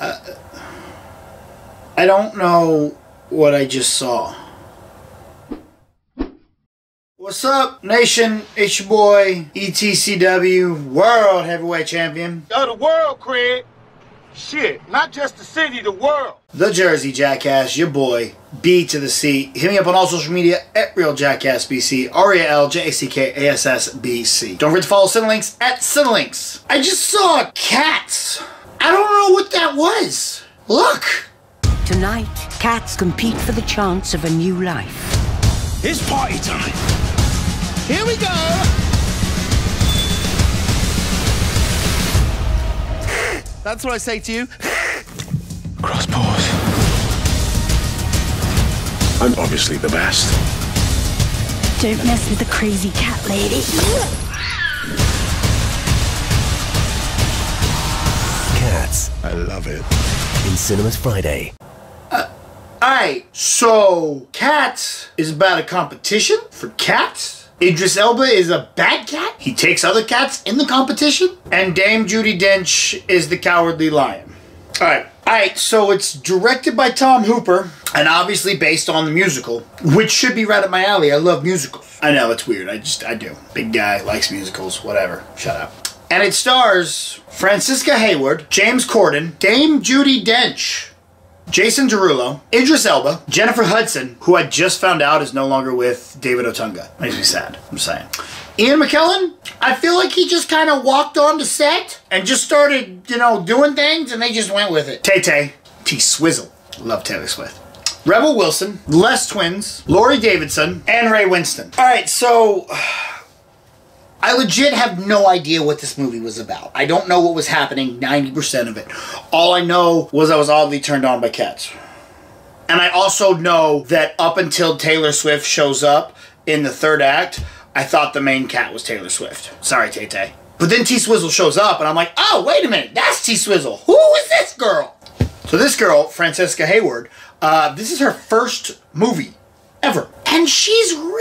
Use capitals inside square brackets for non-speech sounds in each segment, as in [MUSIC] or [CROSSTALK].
I don't know what I just saw. What's up, nation? It's your boy, ETCW World Heavyweight Champion, Of the world, Craig. Shit, not just the city, the world. the Jersey Jackass, your boy, B to the C. Hit me up on all social media at Real Jackass BC, R E L J A C K A S S B C. Don't forget to follow Cinelinx at Cinelinx. I just saw cats. I don't know what that was. Look. Tonight, cats compete for the chance of a new life. It's party time. Here we go. That's what I say to you. Cross paws. I'm obviously the best. Don't mess with the crazy cat lady. Cats I love it. in cinemas Friday. Uh, alright, so Cats is about a competition for cats. Idris Elba is a bad cat. He takes other cats in the competition. And Dame Judi Dench is the cowardly lion. Alright. Alright, so it's directed by Tom Hooper and obviously based on the musical, which should be right up my alley. I love musicals. I know it's weird. I just I do. Big guy likes musicals, whatever. Shut up. And it stars Francesca Hayward, James Corden, Dame Judi Dench, Jason Derulo, Idris Elba, Jennifer Hudson, who I just found out is no longer with David Otunga. Makes me sad. I'm saying. Ian McKellen, I feel like he just kind of walked on the set and just started, you know, doing things and they just went with it. Tay Tay, T Swizzle. Love Taylor Swift. Rebel Wilson, Les Twins, Laurie Davidson, and Ray Winstone. All right, so I legit have no idea what this movie was about. I don't know what was happening 90% of it. All I know was I was oddly turned on by cats. And I also know that up until Taylor Swift shows up in the third act, I thought the main cat was Taylor Swift. Sorry, Tay Tay. But then T Swizzle shows up, and I'm like, oh, wait a minute, that's T Swizzle. Who is this girl? So this girl, Francesca Hayward, uh, this is her first movie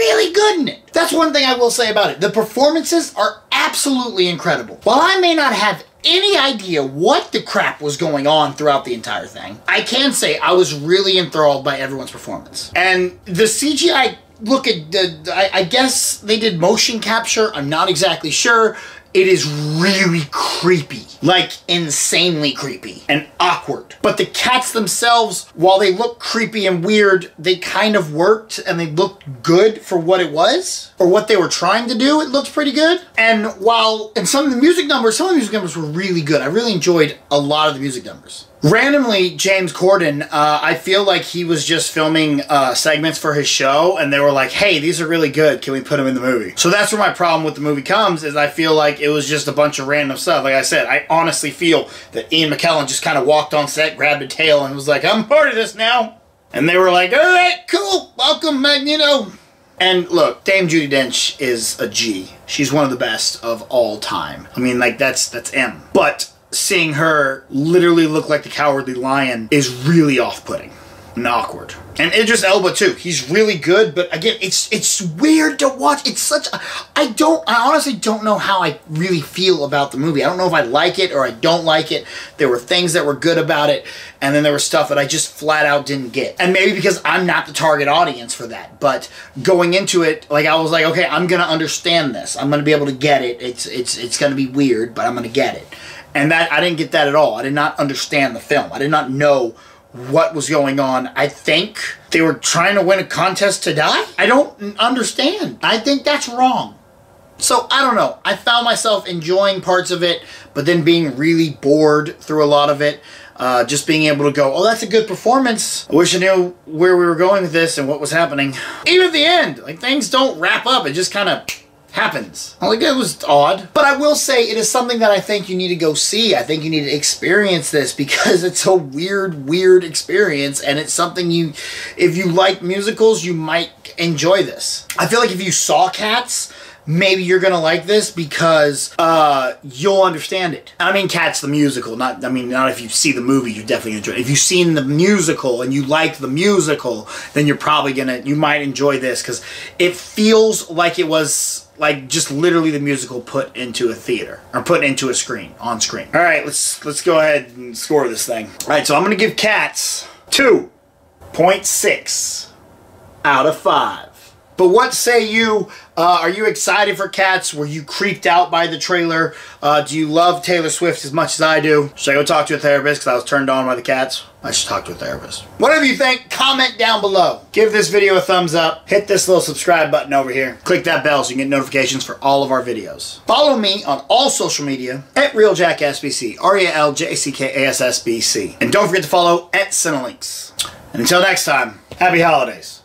really good in it. That's one thing I will say about it. The performances are absolutely incredible. While I may not have any idea what the crap was going on throughout the entire thing, I can say I was really enthralled by everyone's performance. And the CGI look at the I, I guess they did motion capture. I'm not exactly sure. It is really creepy. Like insanely creepy and awkward. But the cats themselves, while they look creepy and weird, they kind of worked and they looked good for what it was. Or what they were trying to do, it looked pretty good. And while and some of the music numbers, some of the music numbers were really good. I really enjoyed a lot of the music numbers. Randomly, James Corden, uh, I feel like he was just filming uh, segments for his show, and they were like, "Hey, these are really good. Can we put them in the movie?" So that's where my problem with the movie comes. Is I feel like it was just a bunch of random stuff. Like I said, I honestly feel that Ian McKellen just kind of walked on set, grabbed a tail, and was like, "I'm part of this now." And they were like, "All right, cool, welcome, Magneto." And look, Dame Judi Dench is a G. She's one of the best of all time. I mean, like that's that's M. But seeing her literally look like the cowardly lion is really off-putting and awkward. And Idris Elba too. He's really good, but again, it's it's weird to watch. It's such a, I don't I honestly don't know how I really feel about the movie. I don't know if I like it or I don't like it. There were things that were good about it, and then there was stuff that I just flat out didn't get. And maybe because I'm not the target audience for that. But going into it, like I was like, okay, I'm gonna understand this. I'm gonna be able to get it. It's it's it's gonna be weird, but I'm gonna get it. And that I didn't get that at all. I did not understand the film. I did not know what was going on. I think they were trying to win a contest to die. I don't understand. I think that's wrong. So I don't know. I found myself enjoying parts of it, but then being really bored through a lot of it. Uh, just being able to go, oh, that's a good performance. I wish I knew where we were going with this and what was happening. Even at the end, like things don't wrap up. It just kind of happens. Like it was odd. But I will say it is something that I think you need to go see. I think you need to experience this because [LAUGHS] it's a weird, weird experience and it's something you if you like musicals, you might enjoy this. I feel like if you saw Cats, maybe you're gonna like this because uh, you'll understand it. I mean, Cats the musical, not I mean, not if you see the movie, you definitely enjoy it. If you've seen the musical and you like the musical, then you're probably gonna you might enjoy this because it feels like it was like just literally the musical put into a theater or put into a screen on screen. All right, let's let's go ahead and score this thing. All right, so I'm gonna give Cats two point six out of five. But what say you? Uh, are you excited for Cats? Were you creeped out by the trailer? Uh, do you love Taylor Swift as much as I do? Should I go talk to a therapist because I was turned on by the Cats? I should talk to a therapist. Whatever you think, comment down below. Give this video a thumbs up. Hit this little subscribe button over here. Click that bell so you can get notifications for all of our videos. Follow me on all social media at RealJackassBC, R-E-L-J-C-K-A-S-S-B-C. And don't forget to follow at Cinelinx. And until next time, happy holidays.